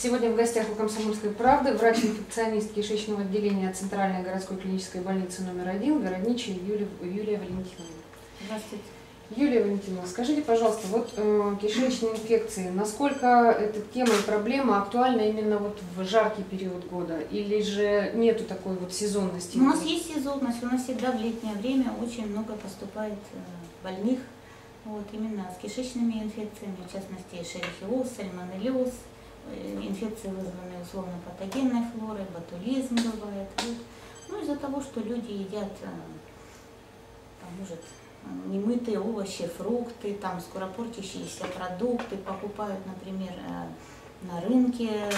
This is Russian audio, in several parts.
Сегодня в гостях у «Комсомольской правды» врач-инфекционист кишечного отделения Центральной городской клинической больницы номер один Городничая Юлия, Юлия Валентиновна. Здравствуйте. Юлия Валентиновна, скажите, пожалуйста, вот э, кишечные инфекции, насколько эта тема и проблема актуальна именно вот в жаркий период года? Или же нету такой вот сезонности? У нас есть сезонность, у нас всегда в летнее время очень много поступает э, больных вот, именно с кишечными инфекциями, в частности шерихиоз, сальмонеллез, инфекции, вызванные условно-патогенной флорой, ботулизм бывает. Вот. Ну, из-за того, что люди едят, э, там, может, немытые овощи, фрукты, там скоропортящиеся продукты, покупают, например, э, на рынке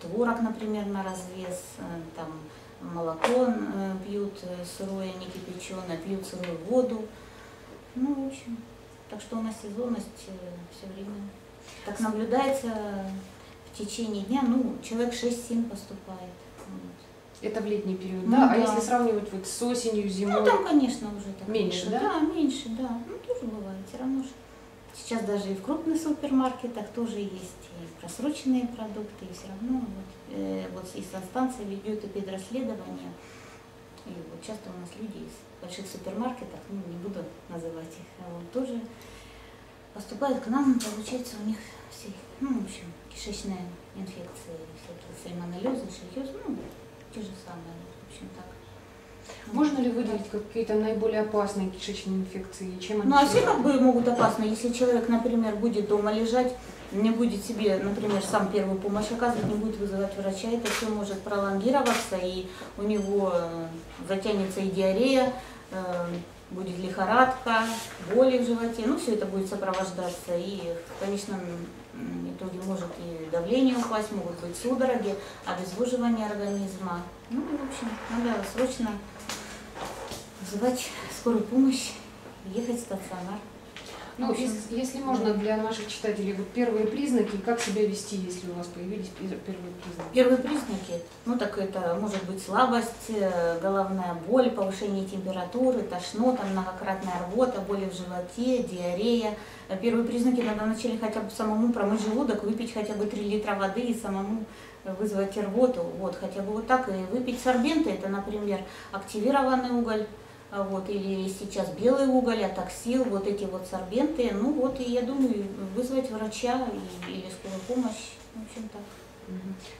творог, например, на развес, э, там молоко э, пьют сырое, не кипяченое, пьют сырую воду. Ну, в общем, так что у нас сезонность все время так наблюдается в течение дня, ну, человек 6-7 поступает. Это в летний период, ну, да? А если сравнивать вот с осенью, зимой? Ну, там, конечно, уже так. Меньше, да? Да, меньше, да. Ну, тоже бывает, все равно же. Сейчас даже и в крупных супермаркетах тоже есть и просроченные продукты, и все равно вот, э, вот и станция ведет эпидрасследование. И вот часто у нас люди из больших супермаркетов, ну, не буду называть их, а вот тоже поступают к нам, получается у них все, ну, в общем, кишечные инфекции, всякие сальмонеллезы, шельхиоз, ну, те же самые, в общем так. Можно ли выделить какие-то наиболее опасные кишечные инфекции? Чем они ну, а все как бы могут опасны. Если человек, например, будет дома лежать, не будет себе, например, сам первую помощь оказывать, не будет вызывать врача, это все может пролонгироваться, и у него э, затянется и диарея, э, будет лихорадка, боли в животе, ну все это будет сопровождаться, и в конечном итоге может и давление упасть, могут быть судороги, обезвоживание организма. Ну, в общем, надо срочно вызывать скорую помощь, ехать в стационар. Ну, если, если можно для наших читателей, вот первые признаки, как себя вести, если у вас появились первые признаки? Первые признаки, ну так это может быть слабость, э, головная боль, повышение температуры, тошнота, многократная рвота, боли в животе, диарея. Первые признаки надо начали хотя бы самому промыть желудок, выпить хотя бы 3 литра воды и самому вызвать рвоту. Вот, хотя бы вот так и выпить сорбенты, это, например, активированный уголь, вот, или сейчас белый уголь, атаксил, вот эти вот сорбенты. Ну вот, и я думаю, вызвать врача или скорую помощь, в общем так.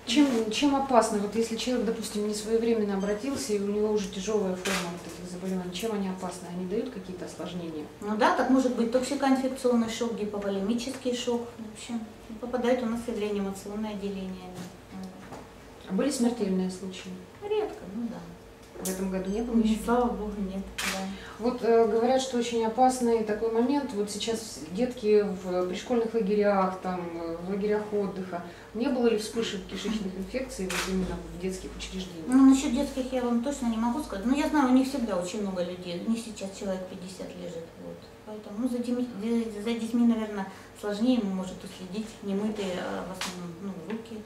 Чем, чем опасно, вот если человек, допустим, не своевременно обратился, и у него уже тяжелая форма вот этих заболеваний, чем они опасны? Они дают какие-то осложнения? Ну да, так может быть токсикоинфекционный шок, гиповолемический шок, в общем, попадают у нас и в реанимационное отделение. А были смертельные случаи? Редко, ну да. В этом году не было еще? Слава Богу, нет. Да. Вот э, говорят, что очень опасный такой момент. Вот сейчас детки в пришкольных лагерях, там, в лагерях отдыха. Не было ли вспышек кишечных инфекций вот именно в детских учреждениях? Ну, насчет детских я вам точно не могу сказать. Но я знаю, у них всегда очень много людей. У них сейчас человек 50 лежит. Вот. Поэтому ну, за, детьми, за детьми, наверное, сложнее может уследить. Немытые, а в основном ну, руки.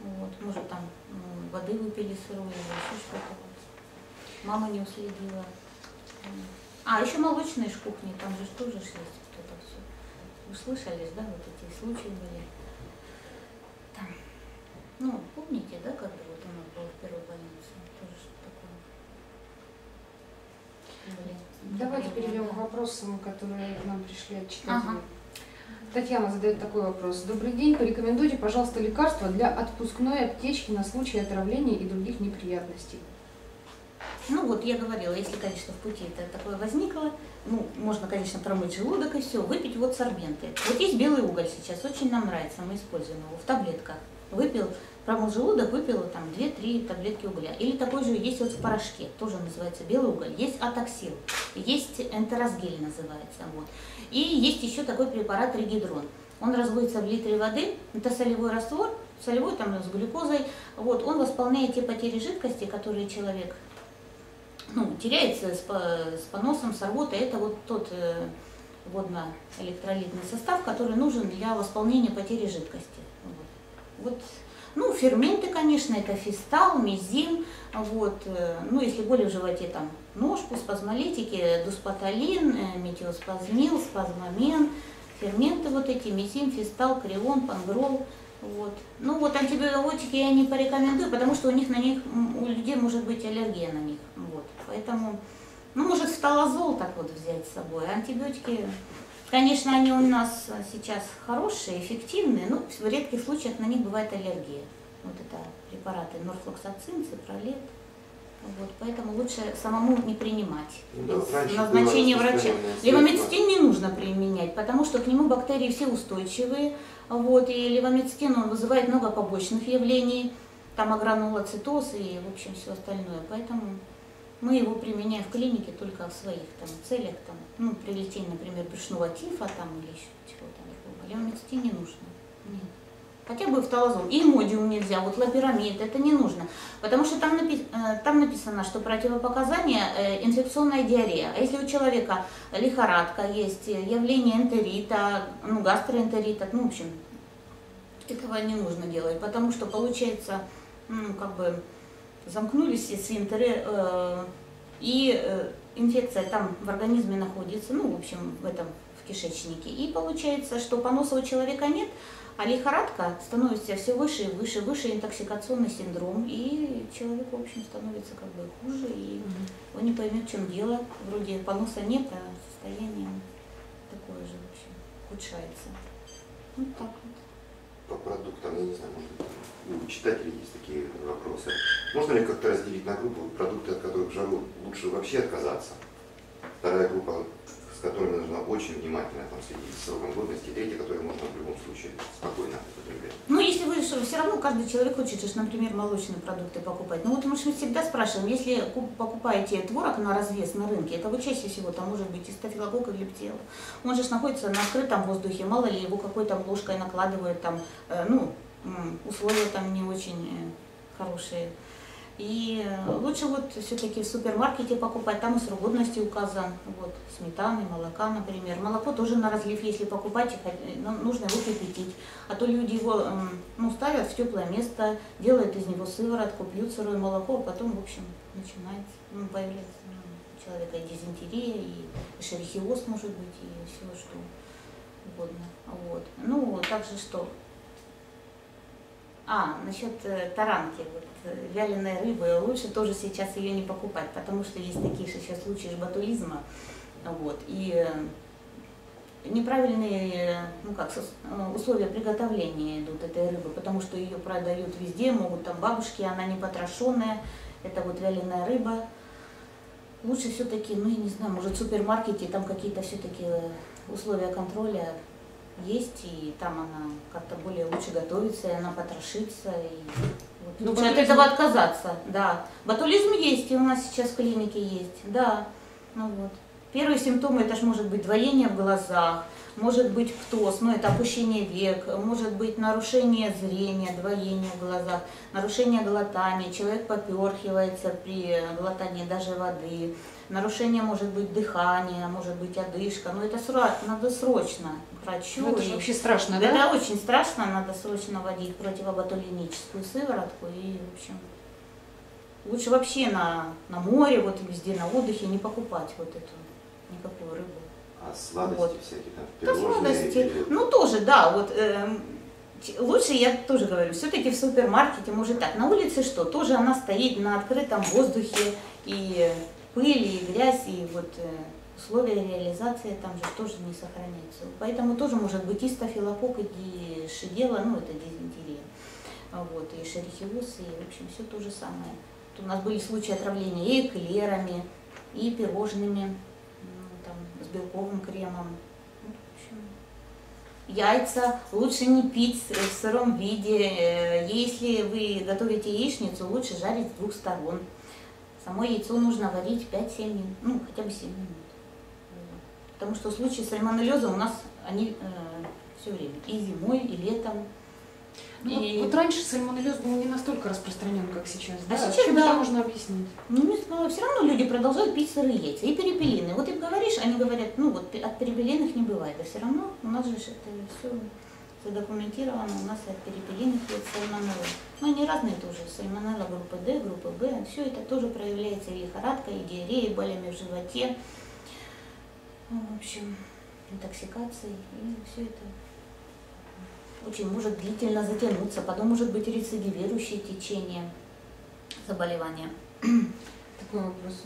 Вот. Может, там ну, воды выпили сырой или еще что-то мама не уследила. А, еще молочные ж кухни, там же тоже есть кто-то все. Вы слышали, да, вот эти случаи были? Там, ну, помните, да, когда вот у нас было в первой больнице, тоже что такое были. Давайте перейдем к вопросам, которые к нам пришли от читателей. Ага. Татьяна задает такой вопрос. Добрый день, порекомендуйте, пожалуйста, лекарства для отпускной аптечки на случай отравления и других неприятностей. Ну вот я говорила, если, конечно, в пути это такое возникло, ну, можно, конечно, промыть желудок и все, выпить вот сорбенты. Вот есть белый уголь сейчас, очень нам нравится, мы используем его в таблетках. Выпил, промыл желудок, выпил там 2-3 таблетки угля. Или такой же есть вот в порошке, тоже называется белый уголь. Есть атоксил, есть энтеросгель называется. Вот. И есть еще такой препарат регидрон. Он разводится в литре воды, это солевой раствор, солевой там с глюкозой. Вот, он восполняет те потери жидкости, которые человек ну, теряется с, с поносом, с рвотой. Это вот тот э, водно-электролитный состав, который нужен для восполнения потери жидкости. Вот. вот. Ну, ферменты, конечно, это фистал, мезим, вот, э, ну, если боли в животе, там, ножку, спазмолитики, дуспаталин, э, метиоспазмил, спазмомен, ферменты вот эти, мезим, фистал, крион, пангрол, Вот. Ну вот антибиотики я не порекомендую, потому что у них на них, у людей может быть аллергия на них. Вот. Поэтому, ну может сталозол так вот взять с собой. Антибиотики, конечно, они у нас сейчас хорошие, эффективные, но в редких случаях на них бывает аллергия. Вот это препараты норфлоксацин, ципролет. Вот, поэтому лучше самому не принимать Ну да, без назначения врача. Левомицетин не нужно применять, потому что к нему бактерии все устойчивые. Вот, и левомицетин он вызывает много побочных явлений, там агранулоцитоз и, в общем, все остальное. Поэтому мы его применяем в клинике только в своих там, целях, там, ну, при лечении, например, брюшного тифа там, или еще чего-то такого. Левомицетин не нужно. Нет. Хотя бы фталазон. И модиум нельзя, вот лапирамид, это не нужно. Потому что там, напи- э, там написано, что противопоказание э, инфекционная диарея. А если у человека лихорадка есть, э, явление энтерита, ну, гастроэнтерита, ну, в общем, этого не нужно делать, потому что получается, ну, как бы замкнулись все сфинктеры, э, и э, инфекция там в организме находится, ну, в общем, в этом, в кишечнике. И получается, что поноса у человека нет, а лихорадка становится все выше и выше, выше интоксикационный синдром, и человек, в общем, становится как бы хуже, и он не поймет, в чем дело. Вроде поноса нет, а состояние такое же, в общем, ухудшается. Вот так вот. По продуктам, я не знаю, может быть, у читателей есть такие вопросы. Можно ли как-то разделить на группу продукты, от которых в жару лучше вообще отказаться? Вторая группа, которыми нужно очень внимательно там, следить за сроком годности. Третья, которую можно в любом случае спокойно употреблять. Ну, если вы что, все равно каждый человек хочет, же, например, молочные продукты покупать. Ну вот мы же всегда спрашиваем, если куп- покупаете творог на развес на рынке, это вы чаще всего там может быть и стафилококк, и глиптела. Он же находится на открытом воздухе, мало ли его какой-то ложкой накладывают там, э, ну, условия там не очень э, хорошие. И э, лучше вот все-таки в супермаркете покупать, там и срок годности указан, вот, сметаны, молока, например. Молоко тоже на разлив, если покупать, ну, нужно его кипятить. А то люди его ну, ставят в теплое место, делают из него сыворотку, пьют сырое молоко, а потом, в общем, начинается, ну, появляется ну, у человека дизентерия, и шерихиоз может быть, и все что угодно. Вот. Ну, также что? А, насчет э, таранки, вот, э, вяленой рыбы, лучше тоже сейчас ее не покупать, потому что есть такие же сейчас случаи ботулизма, вот, и э, неправильные ну как, условия приготовления идут этой рыбы, потому что ее продают везде, могут там бабушки, она не потрошенная, это вот вяленая рыба. Лучше все-таки, ну я не знаю, может в супермаркете там какие-то все-таки условия контроля есть, и там она как-то более лучше готовится, и она потрошится, и вот Ну, лучше от этого отказаться, да. Ботулизм есть, и у нас сейчас в клинике есть, да. Ну вот. Первые симптомы, это же может быть двоение в глазах, может быть птоз, ну это опущение век, может быть нарушение зрения, двоение в глазах, нарушение глотания, человек поперхивается при глотании даже воды, нарушение может быть дыхания, может быть одышка, но это сро- надо срочно к врачу. Ну, это же вообще страшно, это да? очень страшно, надо срочно вводить противоботулиническую сыворотку и, в общем, лучше вообще на, на море, вот везде на отдыхе не покупать вот эту никакую рыбу. А сладости Вот. всякие там, Да, пирожные сладости. или- Ну, тоже, да, вот ч- лучше, я тоже говорю, все-таки в супермаркете, может так, на улице что, тоже она стоит на открытом воздухе, и пыль, и грязь, и вот э, условия реализации там же тоже не сохраняются. Поэтому тоже может быть и стафилококк, и шигела, ну, это дизентерия, А вот, и шерихиоз, и, в общем, все то же самое. Вот у нас были случаи отравления и эклерами, и пирожными, белковым кремом. В Яйца лучше не пить в сыром виде. Э, Если вы готовите яичницу, лучше жарить с двух сторон. Само яйцо нужно варить 5-7 минут, ну хотя бы 7 минут. Потому что случаи сальмонеллеза у нас они все время, и зимой, и летом. Ну, И- вот, вот раньше сальмонеллез был не настолько распространен, как сейчас. А Да? сейчас Чем да. это можно объяснить? Ну, не знаю, все равно люди продолжают пить сырые яйца и перепелиные. Вот им говоришь, они говорят, ну вот от перепелиных не бывает. А все равно у нас же это все задокументировано, у нас и от перепелиных яиц сальмонелла. Ну, они разные тоже. Сальмонелла группы D, группы B. Все это тоже проявляется и лихорадка, и диареей, и болями в животе. Ну, в общем, интоксикацией. И все это очень может длительно затянуться, потом может быть рецидивирующее течение заболевания. Такой вопрос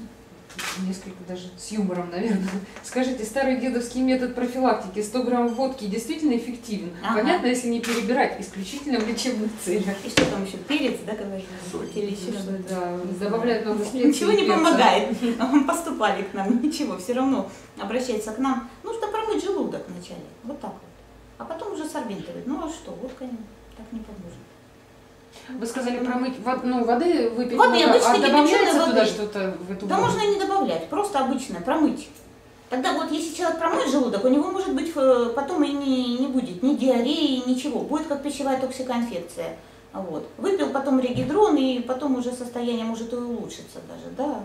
несколько даже с юмором, наверное. Скажите, старый дедовский метод профилактики 100 грамм водки действительно эффективен? Ага. Понятно, если не перебирать, исключительно в лечебных целях. И что там еще, перец, да, говорили? Или еще что Да, добавляют много специй. Ничего не помогает. Поступали к нам, ничего, все равно обращается к нам. Нужно промыть желудок вначале, вот так вот. А потом уже сорбентовать. Ну а что, водка так не поможет. Вы сказали промыть вод, ну, воды выпить воды, много, а добавляется воды. туда что-то в эту Да воду? можно не добавлять, просто обычное, промыть. Тогда вот если человек промоет желудок, у него может быть э, потом и не, не будет ни диареи, ничего. Будет как пищевая токсикоинфекция. Вот. Выпил потом регидрон, и потом уже состояние может и улучшиться даже, да.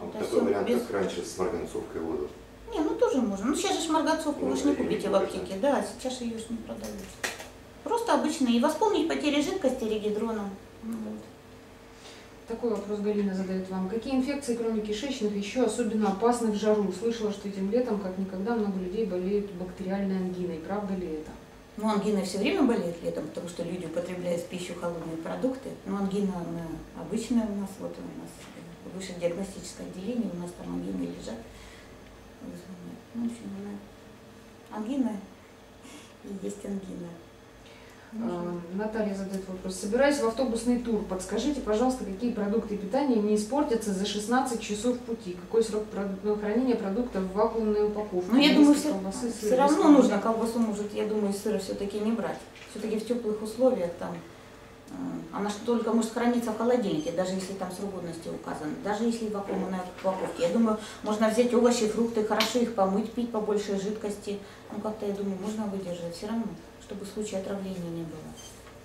А вот такой вариант, без... как раньше с марганцовкой воду. Не, ну тоже можно. Ну сейчас же марганцовку ну, вы же не купите в аптеке, да, сейчас ее же не продают. Просто обычно и восполнить потери жидкости регидроном. Ну вот. Такой вопрос Галина задает вам. Какие инфекции, кроме кишечных, еще особенно опасны в жару? Слышала, что этим летом, как никогда, много людей болеют бактериальной ангиной. Правда ли это? Ну, ангина все время болеет летом, потому что люди употребляют в пищу холодные продукты. Но ангина, она обычная у нас, вот у нас высшее диагностическое отделение, у нас там ангины лежат. Ну, в общем, она ангина и есть ангина. А, Наталья задает вопрос. Собираюсь в автобусный тур. Подскажите, пожалуйста, какие продукты питания не испортятся за 16 часов пути? Какой срок ну, хранения продуктов в вакуумной упаковке? Ну, я думаю, все, колбасы, сыр, все равно нужно колбасу, может, я думаю, сыра все-таки не брать. Все-таки в теплых условиях там а, она только может храниться в холодильнике, даже если там срок годности указан, даже если в вакуумной упаковке. Я думаю, можно взять овощи, фрукты, хорошо их помыть, пить побольше жидкости. Ну, как-то, я думаю, можно выдержать все равно чтобы случая отравления не было.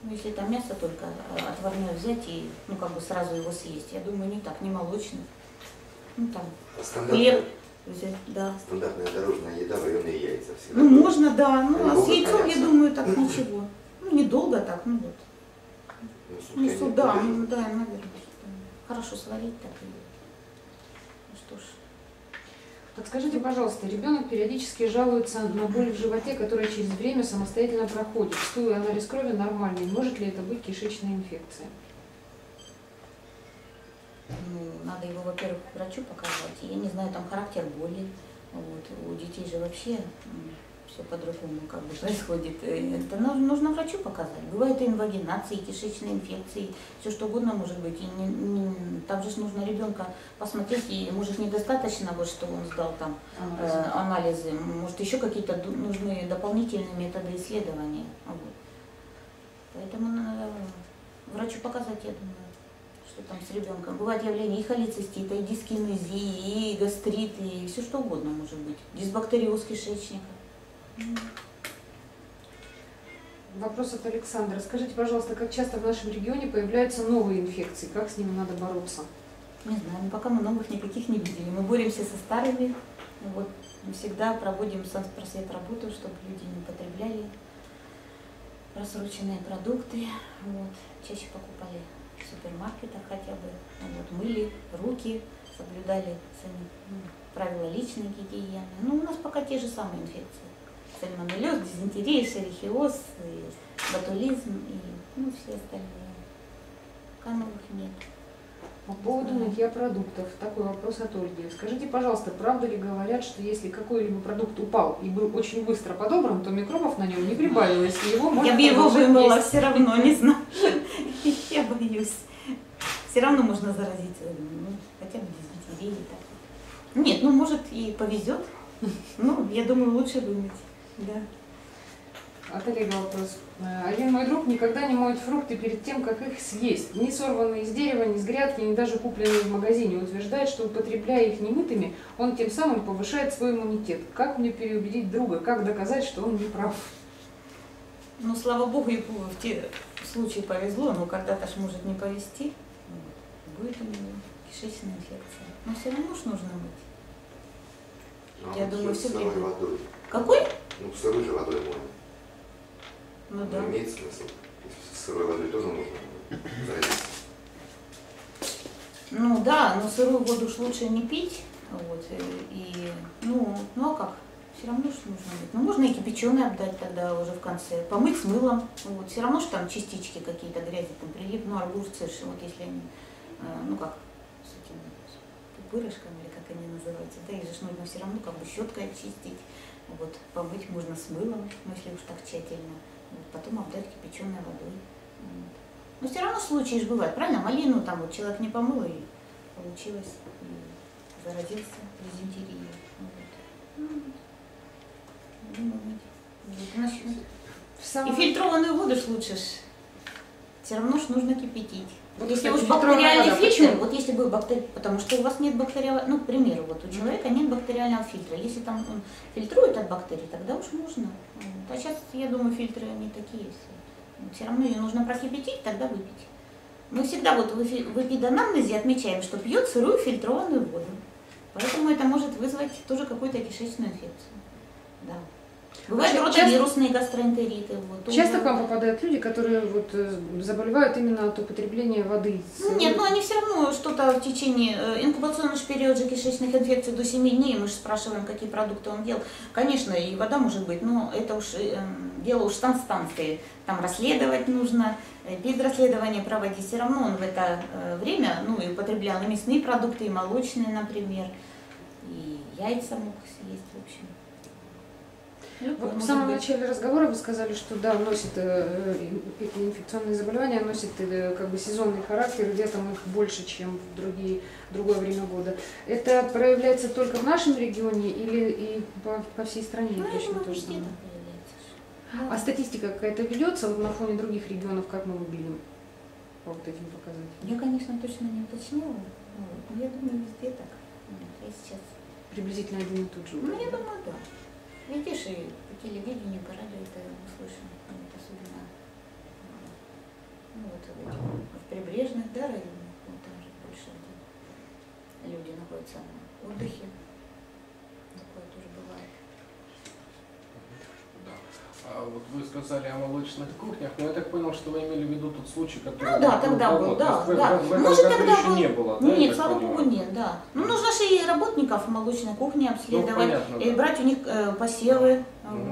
Ну, если там мясо только э, отварное взять и, ну, как бы сразу его съесть, я думаю, не так, не молочный. Ну, там, хлеб взять, да. Стандартная дорожная еда, вареные яйца всегда. Ну, можно, да, ну, а с яйцом, я думаю, так ничего. Ну, недолго так, ну, вот. Ну, ну сюда, ну, да, наверное. Хорошо сварить так и... Ну, что ж. Подскажите, пожалуйста, ребенок периодически жалуется на боль в животе, которая через время самостоятельно проходит. Стул и анализ крови нормальный. Может ли это быть кишечная инфекция? Ну, надо его, во-первых, врачу показать. Я не знаю, там характер боли. Вот. У детей же вообще все по-другому как бы происходит. Э, это нужно врачу показать. Бывают и инвагинации, и кишечные инфекции, все что угодно может быть. И не, не, там же нужно ребенка посмотреть, и может недостаточно, вот что он сдал там э, анализы, может еще какие-то нужны дополнительные методы исследования. Вот. Поэтому надо врачу показать, я думаю что там с ребенком. Бывают явления и холецистита, и дискинезии, и гастрит, и все что угодно может быть. Дисбактериоз кишечника. Вопрос от Александра. Скажите, пожалуйста, как часто в нашем регионе появляются новые инфекции? Как с ними надо бороться? Не знаю, мы пока мы новых никаких не видели. Мы боремся со старыми. Вот, мы всегда проводим просвет работу, чтобы люди не употребляли просроченные продукты. Вот, чаще покупали в супермаркетах хотя бы. Вот, мыли руки, соблюдали сами ну, правила личной гигиены. Ну, у нас пока те же самые инфекции сальмонеллез, дизентерия, шерихиоз, и ботулизм и ну, все остальные. Камовых нет. По поводу мытья продуктов, такой вопрос от Ольги. Скажите, пожалуйста, правда ли говорят, что если какой-либо продукт упал и был очень быстро подобран, то микробов на нем не прибавилось, и его можно Я бы его вымыла все равно, не знаю. Я боюсь. Все равно можно заразиться, ну, хотя бы дизентерией. Нет, ну может и повезет. Ну, я думаю, лучше вымыть. Да. От Олега вопрос. Э, один мой друг никогда не моет фрукты перед тем, как их съесть. Ни сорванные из дерева, ни с грядки, ни даже купленные в магазине. Утверждает, что употребляя их немытыми, он тем самым повышает свой иммунитет. Как мне переубедить друга? Как доказать, что он не прав? Ну, слава богу, ему в те случаи повезло, но когда-то ж может не повезти. Будет у него кишечная инфекция. Но все равно ж нужно мыть. А Я думаю, все время. Водой. Какой? Ну, сырой же водой можно. Ну да. Имеет смысл. Сырой водой тоже можно заразиться. Ну да, но сырую воду уж лучше не пить. Вот, и, ну, ну а как? все равно что нужно мыть. Ну, можно и кипяченый обдать тогда уже в конце. Помыть с мылом. Вот. Все равно, что там частички какие-то грязи там прилип, ну, огурцы, вот если они, э, ну как, с этими пупырышками, или как они называются, да, их же нужно все равно как бы щеткой очистить. Вот. Помыть можно с мылом, ну, если уж так тщательно. Вот. Потом обдать кипяченой водой. Вот. Но все равно случаи же бывают, правильно? Малину там вот человек не помыл и получилось, и заразился дизентерией. И фильтрованную воду ж лучше ж. Все равно ж нужно кипятить. Вот если уж бактериальный фильтр, вот если бы бактери... потому что у вас нет бактериального, ну, к примеру, вот у человека нет бактериального фильтра. Если там он фильтрует от бактерий, тогда уж можно. А сейчас, я думаю, фильтры не такие все. Все равно ее нужно прокипятить, тогда выпить. Мы всегда вот в эпидонамнезе отмечаем, что пьет сырую фильтрованную воду. Поэтому это может вызвать тоже какую-то кишечную инфекцию. Да. Бывают часто, ротовирусные гастроэнтериты. Вот, часто к вам попадают люди, которые вот э, заболевают именно от употребления воды? Ну, нет, но они все равно что-то в течение, э, инкубационный период же кишечных инфекций до 7 дней, мы же спрашиваем, какие продукты он ел. Конечно, и вода может быть, но это уж э, дело уж станции, там расследовать нужно, без расследования проводить. Все равно он в это время, ну, и употреблял и мясные продукты, и молочные, например, и яйца мог съесть, в общем. Вот в самом быть... начале разговора вы сказали, что да, носит э, инфекционные заболевания носят э, как бы сезонный характер, летом их больше, чем в другие, другое время года. Это проявляется только в нашем регионе или и по, по всей стране? Ну, точно думаю, то же самое? А статистика какая-то ведется вот на фоне других регионов, как мы выглядим по вот этим показателям? Я, конечно, точно не уточняла, но я думаю, везде так. Я сейчас... Приблизительно один и тот же. Ну, я думаю, да. Видишь, и по телевидению, по радио это услышим, вот, особенно ну, вот, в прибрежных да, районах, вот, там же больше где люди находятся на отдыхе. Такое тоже бывает. А вот вы сказали о молочных кухнях, но я так понял, что вы имели в виду тот случай, который... Ну да, тогда был, да, в, да. В, в, Может, тогда еще был... не было, да? Нет, слава понимаю? богу, нет, да. Ну, нужно же и работников молочной кухни ну, обследовать, ну, понятно, и да. брать у них э, посевы, угу.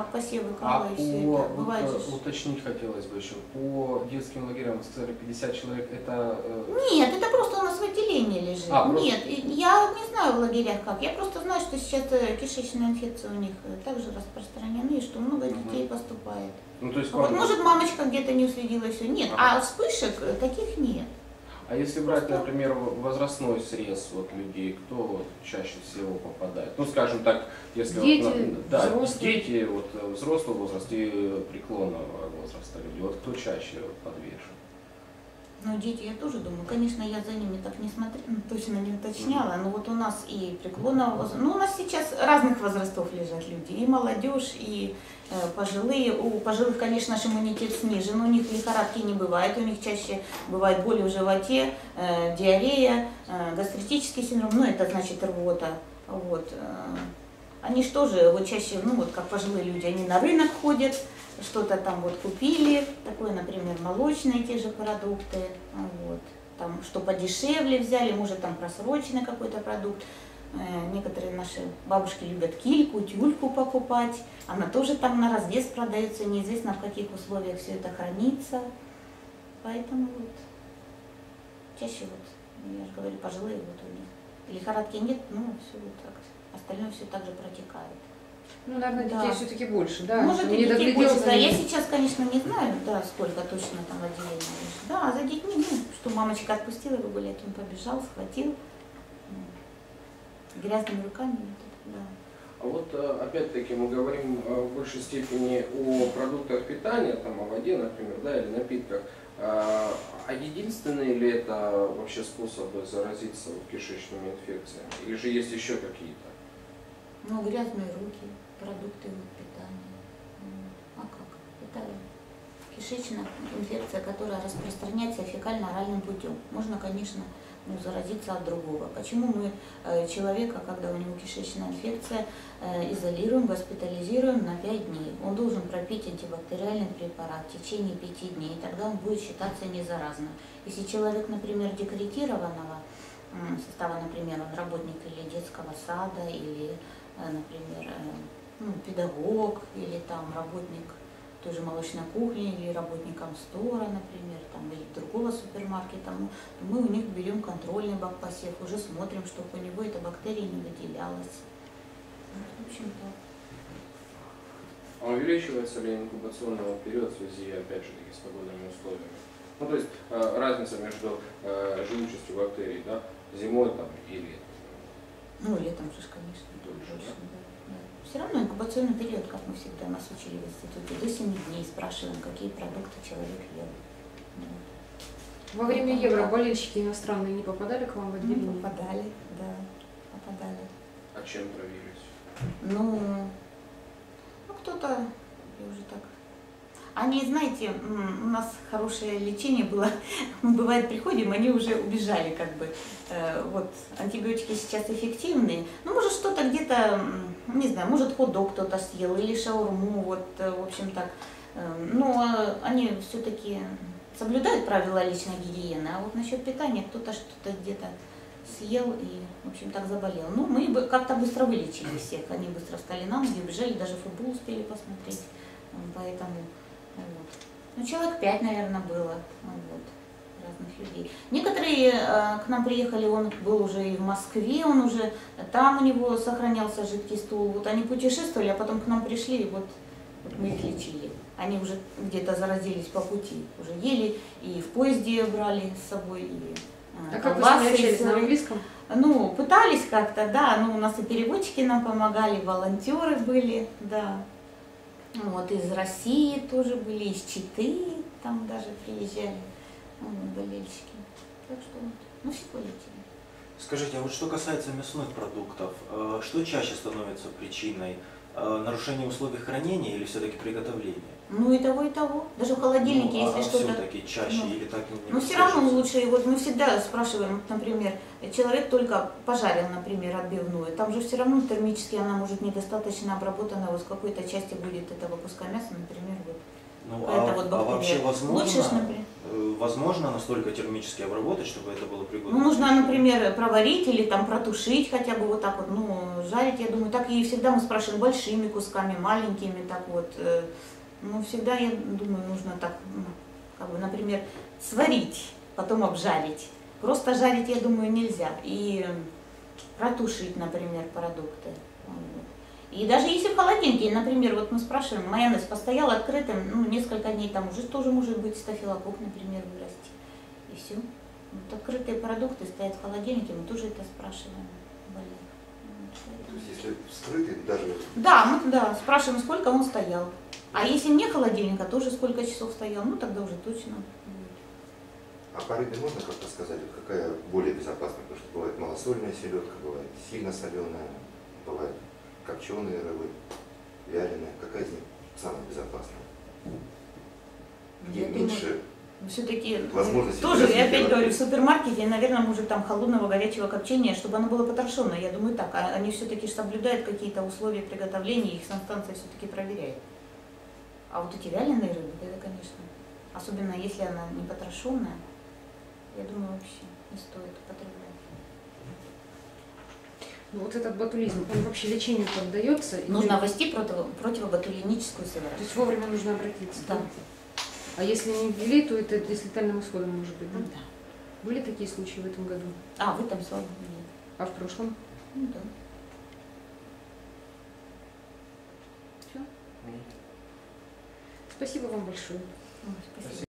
Посевы, кала а и все по, это. Бывает вот, же. Уточнить хотелось бы еще. По детским лагерям, вы сказали, 50 человек, это... Э... Нет, это просто у нас в отделении лежит. А, просто... Нет, я не знаю в лагерях как. Я просто знаю, что сейчас э, кишечная инфекция у них э, также распространены, и что много угу. детей поступает. Ну, то есть, вот, может, мамочка где-то не уследила, все. Нет, ага. а вспышек э, таких нет. А если брать, например, возрастной срез вот людей, кто вот чаще всего попадает? Ну, скажем так, если дети, вот, да, взрослые. дети вот, э, взрослого возраста и преклонного возраста люди, вот кто чаще подвешен? Ну, дети, я тоже думаю, конечно, я за ними так не смотрела, ну, точно не уточняла, но вот у нас и преклонного возраста, ну, у нас сейчас разных возрастов лежат люди, и молодежь, и э, пожилые. У пожилых, конечно же, иммунитет снижен, у них лихорадки не бывает, у них чаще бывает боли в животе, э, диарея, э, гастритический синдром, ну, это значит рвота, вот. Э. Они же, вот чаще, ну, вот как пожилые люди, они на рынок ходят, что-то там вот купили, такое, например, молочные те же продукты, вот, там что подешевле взяли, может там просроченный какой-то продукт. Э, некоторые наши бабушки любят кильку, тюльку покупать, она тоже там на развес продается, неизвестно в каких условиях все это хранится. Поэтому вот чаще вот, я же говорю, пожилые вот у них. Лихорадки нет, ну все вот так, остальное все так же протекает. Ну, наверное, детей да. все-таки больше, да? Может, и детей больше, да. Я сейчас, конечно, не знаю, да, сколько точно там в отделении. Да, а за детьми, ну, что мамочка отпустила его гулять, он побежал, схватил. Грязными руками, да. А вот э, опять-таки мы говорим э, в большей степени о продуктах питания, там о воде, например, да, или напитках. А, а единственные ли это вообще способы заразиться кишечными инфекциями? Или же есть еще какие-то? Ну, грязные руки продукты питания. А как? Это кишечная инфекция, которая распространяется фекально-оральным путем. Можно, конечно, ну, заразиться от другого. Почему мы э, человека, когда у него кишечная инфекция, э, изолируем, госпитализируем на 5 дней? Он должен пропить антибактериальный препарат в течение 5 дней, тогда он будет считаться незаразным. Если человек, например, декретированного состава, например, он работник или детского сада, или например, э, ну, педагог или там работник той же молочной кухни или работникам стора, например, там, или другого супермаркета, мы, мы у них берем контрольный бак посев, уже смотрим, чтобы у него эта бактерия не выделялась. Вот, в общем-то, А увеличивается ли инкубационный период в связи, опять же, таки, с погодными условиями? Ну, то есть э, разница между э, живучестью бактерий, да, зимой там и летом. Ну, летом же, конечно, Дольше, больше, да. Все равно инкубационный период, как мы всегда нас учили в институте, до 7 дней спрашиваем, какие продукты человек ел. Во время Евро болельщики иностранные не попадали к вам в отделение? попадали, да, попадали. А чем травились? Ну, ну кто-то, я уже так. Они, знаете, у нас хорошее лечение было. Мы, бывает, приходим, они уже убежали, как бы. Э, Вот, антибиотики сейчас эффективные. Ну, может, что-то где-то, не знаю, может, хот-дог кто-то съел или шаурму, вот, э, в общем, так. Э, Но э, они все-таки соблюдают правила личной гигиены, а вот насчет питания кто-то что-то где-то съел и, в общем, так заболел. Ну, мы бы как-то быстро вылечили всех. Они быстро встали на ноги, убежали, даже футбол успели посмотреть. Поэтому, вот. Ну, человек пять, наверное, было. ну, Вот, разных людей. Некоторые э, к нам приехали, он был уже и в Москве, он уже там у него сохранялся жидкий стул. Вот они путешествовали, а потом к нам пришли, и вот, вот мы их лечили. Они уже где-то заразились по пути, уже ели, и в поезде брали с собой, и э, А как вы на английском? Ну, пытались как-то, да, ну, у нас и переводчики нам помогали, волонтеры были, да. Вот, из России тоже были, из Читы там даже приезжали, ну, болельщики. Так что вот, ну, всего летели. Скажите, а вот что касается мясных продуктов, э, что чаще становится причиной э, нарушения условий хранения или все-таки приготовления? Ну, и того, и того. Даже в холодильнике, ну, а, если что-то... все-таки чаще ну, или так и не Ну, все равно лучше, вот мы всегда спрашиваем, например, человек только пожарил, например, отбивную, там же все равно термически она может недостаточно обработана, вот с какой-то части будет этого куска мяса, например, вот. Ну, а, вот а вообще возможно, Лучше, например, э, возможно настолько термически обработать, чтобы это было пригодно? ну, нужно, например, проварить или там протушить хотя бы вот так вот, ну, жарить, я думаю, так и всегда мы спрашиваем большими кусками, маленькими, так вот, э, ну, всегда, я думаю, нужно так, ну, как бы, например, сварить, потом обжарить. Просто жарить, я думаю, нельзя. И протушить, например, продукты. И даже если в холодильнике, например, вот мы спрашиваем, майонез постоял открытым, ну, несколько дней, там уже тоже может быть стафилококк, например, вырасти. И все. Вот открытые продукты стоят в холодильнике, мы тоже это спрашиваем. больных. То есть если вскрытый, даже Да, мы да, спрашиваем, сколько он стоял. А если не холодильника, тоже сколько часов стоял, ну тогда уже точно. А по рыбе можно как-то сказать, какая более безопасная? Потому что бывает малосольная селедка, бывает сильно соленая, бывает копченые рыбы, вяленые. Какая из них самая безопасная? Где Я меньше все-таки возможности тоже, я опять говорю, в супермаркете, наверное, может там холодного горячего копчения, чтобы оно было потрошенное. Я думаю так. А они все-таки соблюдают какие-то условия приготовления, их санстанция все-таки проверяет. А вот эти вяленые рыбы, это, конечно, особенно если она не потрошенная, я думаю, вообще не стоит употреблять. Ну, вот этот ботулизм, он вообще лечению поддается? Или- Нужно ввести против, противоботулиническую То сыворотку. есть вовремя нужно обратиться? Да. А если не ввели, то это с летальным исходом может быть, да? Да. Были такие случаи в этом году? А, в этом, слава богу, нет. А в прошлом? Ну да. Спасибо вам большое. Спасибо.